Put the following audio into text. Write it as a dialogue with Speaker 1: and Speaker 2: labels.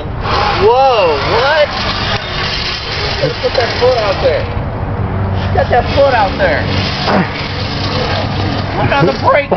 Speaker 1: on. Whoa, what? got put that foot out there. Got that foot out there. Put on the brake.